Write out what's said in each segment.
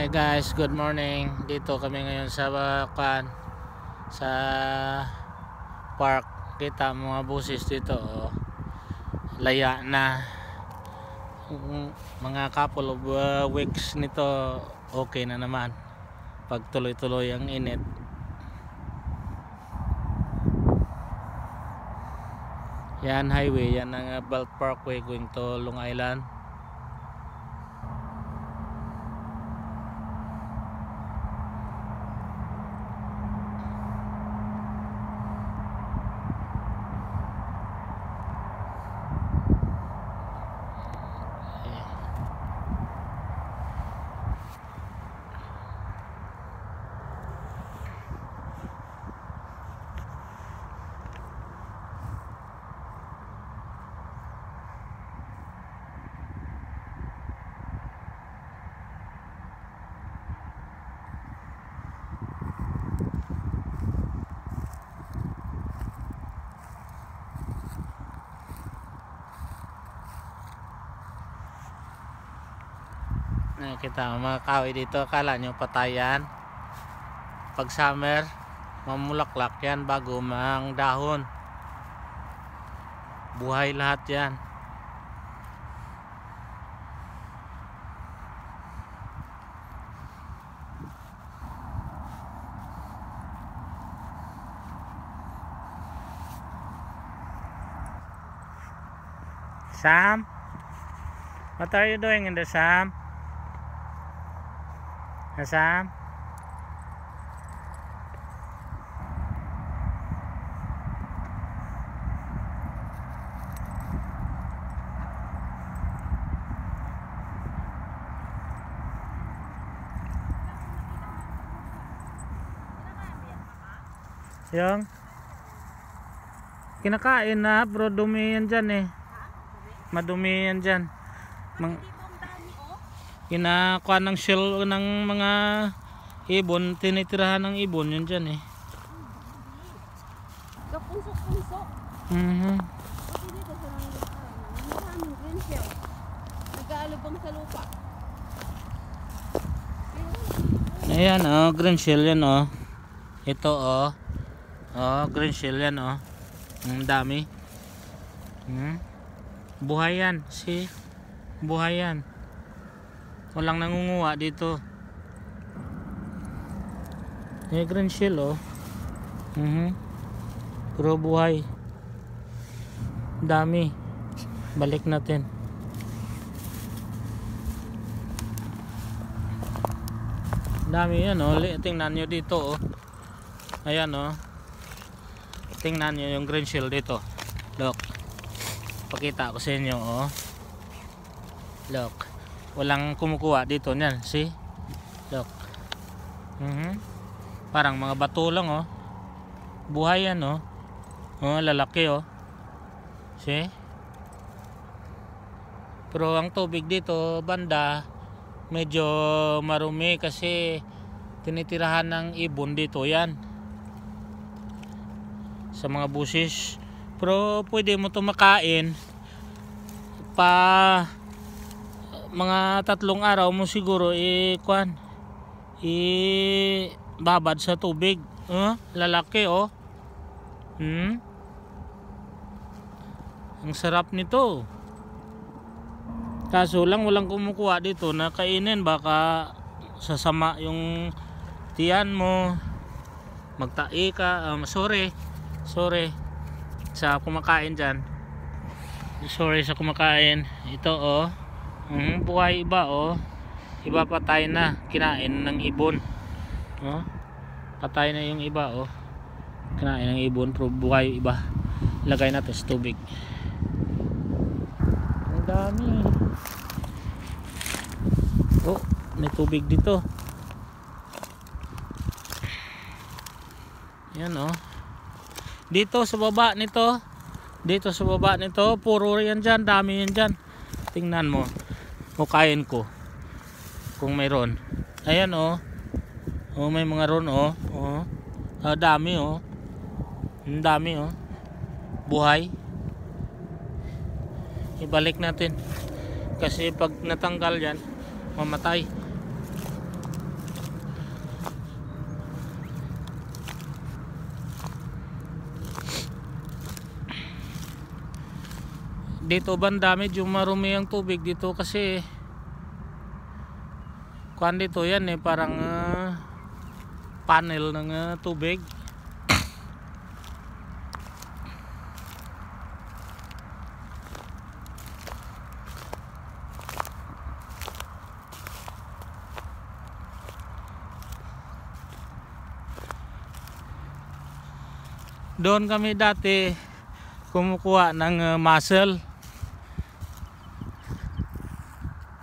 Hey guys, good morning. Dito kami ngayon sa kan sa park. Kita mga buses dito. Oh. Laya na. Mm, Mga couple of uh, weeks nito okay na naman. Pag tuloy-tuloy ang init. Yan highway, yan ang uh, Belt Parkway going to Long Island. Mga kahoy dito, akala nyo patayan. Pag summer, mamulaklak yan bago mang dahon. Buhay lahat yan. Sam? What are you doing in the Sam? Ha, Sam? Yung? Kinakain na bro. Dumi yan dyan eh. Madumi yan dyan. Mang, kinakuha ng shell ng mga ibon tinitirahan ng ibon yun dyan eh Kapunsok-punsok. mhm Kasi dito sa maraming green shell. Nag-aalubang sa lupa. ayan oh green shell yan oh ito oh oh green shell yan oh ang dami hmm. buhay yan si buhay yan walang nangunguha dito. May green shell oh. Mhm puro buhay. Dami. Balik natin. Dami yan oh. Tingnan nyo dito oh. Ayan oh. Tingnan nyo yung green shell dito. Look. Pakita ko sa inyo oh. Look walang kumukuha dito nyan see? Look. Mhm. Parang mga bato lang oh. Buhay yan oh. Oh lalaki oh. See? Pero ang tubig dito banda medyo marumi kasi tinitirahan ng ibon dito yan. Sa mga busis. Pero pwede mo ito makain pa mga tatlong araw mo siguro i-kwan i babad sa tubig oh, lalaki oh hmm? ang sarap nito Kaso lang walang kumukuha dito na kainin baka sasama yung tiyan mo. Magtai ka. Um, sorry. Sorry sa kumakain diyan. Sorry sa kumakain. Ito oh. Mm, buhay iba oh. Iba patay na kinain ng ibon. Oh. Patay na yung iba oh. Kinain ng ibon pero buhay iba. Lagay natin sa tubig. Ang dami. Oh, may tubig dito. Yan oh. Dito sa baba nito. Dito sa baba nito, puro yan dyan, dami yan dyan. Tingnan mo. Mukain ko. Kung mayroon. Ayan oh. Oh, may mga ron oh. Oh. Ah, dami oh. Ang dami oh. Buhay. Ibalik natin. Kasi pag natanggal yan, mamatay. Dito banda medyo marumi ang tubig dito kasi kuan dito yan eh parang ah, panel ng ah, tubig. Doon kami dati kumukuha ng uh, mussel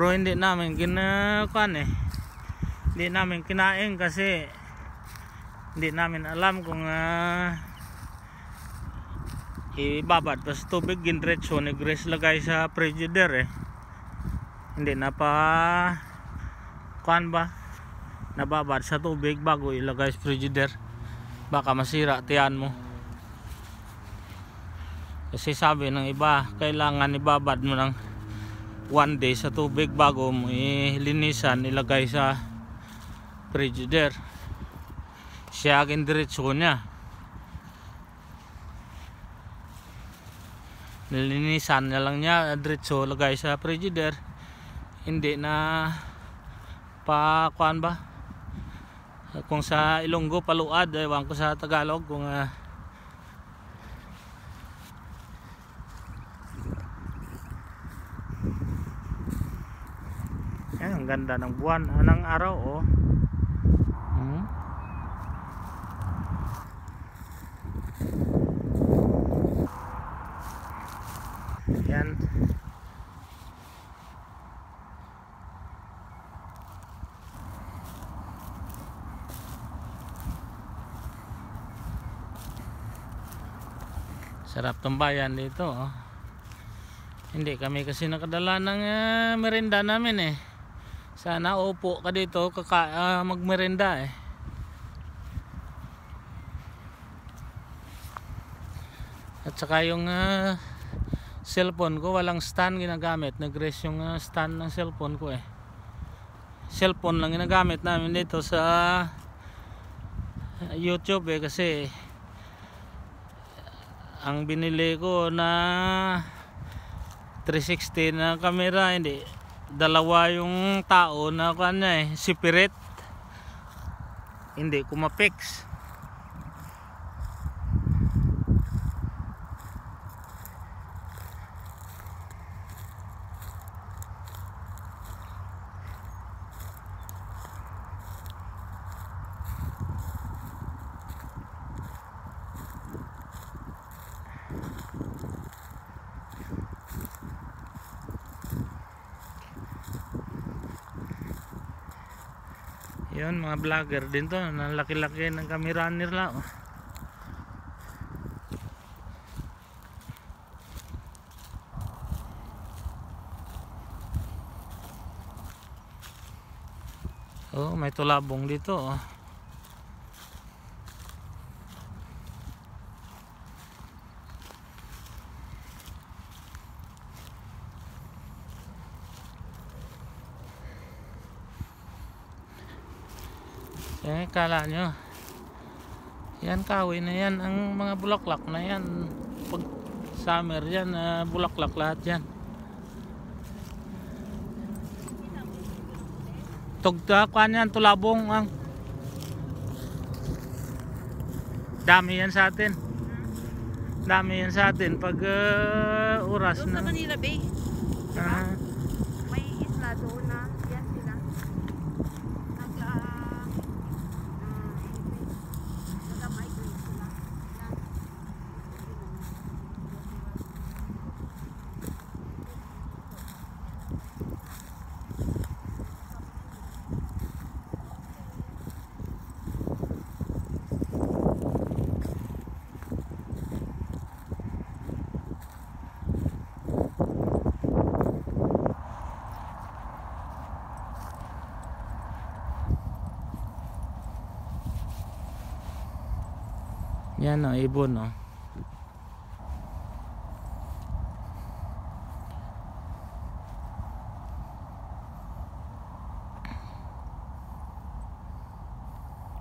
pero hindi namin ginakuan eh. Hindi namin kinain kasi hindi namin alam kung uh, ibabad. Pa sa tubig ginretso ni Grace lagay sa frigider eh. Hindi na pa kuan ba? Nababad sa tubig bago ilagay sa frigider baka masira tiyan mo. Kasi sabi ng iba, kailangan ibabad mo ng one day sa tubig bago mo ilinisan, ilagay sa frigider. Siya akin diretso niya. Nilinisan na lang niya, diretso lagay sa frigider. Hindi na pa kuan ba? Kung sa Ilonggo paluad, ewan ko sa Tagalog kung ah, Yan, ang ganda ng buwan, ng araw, oh. Hmm? Yan. Sarap tumbayan dito, oh. Hindi kami kasi nakadala ng ah, merinda namin eh. Sana upo ka dito kaka ah, magmerenda eh. At saka yung ah, cellphone ko walang stand ginagamit. Nag-rest yung ah, stand ng cellphone ko eh. Cellphone lang ginagamit namin dito sa YouTube eh kasi ang binili ko na 360 na camera hindi dalawa yung tao na kanya eh si Piret. Hindi ko ma-fix yun mga vlogger din to na laki-laki ng camera nila oh. oh may tulabong dito oh. Eh, kala nyo. Yan, kahoy na yan. Ang mga bulaklak na yan. Pag summer yan, ah, bulaklak lahat yan. Tugta, kuhan yan, tulabong ang dami yan sa atin. Dami yan sa atin pag ah, oras Doon sa na. Manila Bay, Ah, may isla doon na yan sila. Nag, ah, ah, nag-migrate sila. Yan. Yan o, ibon o.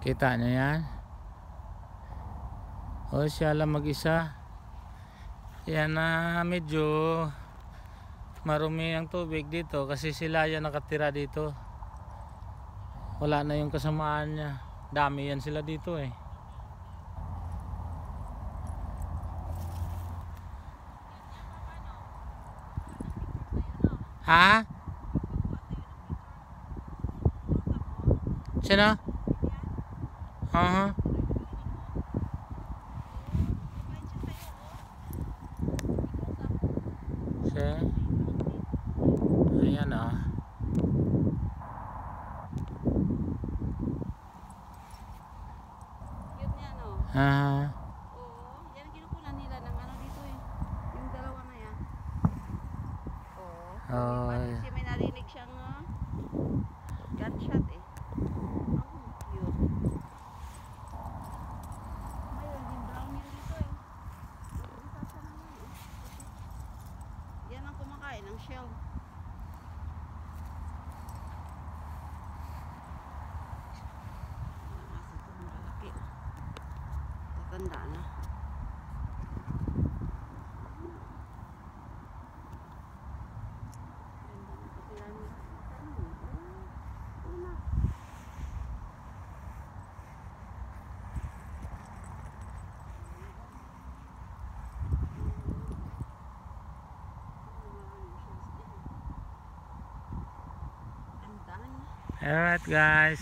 Kita nyo yan? O siya lang mag-isa. Yan na medyo marumi ang tubig dito kasi sila yan nakatira dito. Wala na yung kasamaan niya. Dami yan sila dito eh. Ha? Sino? Aha. Siya. Ayan ah. Cute niya, no? Ah. Oo. Yan ang kinukulan nila ng ano dito eh. Yung dalawa na yan. Oo. Oh, Diba, yeah. Kasi may narinig siyang ah, gunshot eh. Ang cute. Mayroon din brown yan dito eh. Yan ang kumakain ng shell. Malaki. Tatanda na. Alright guys.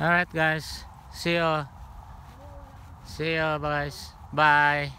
Alright guys. See you. See you guys. Bye.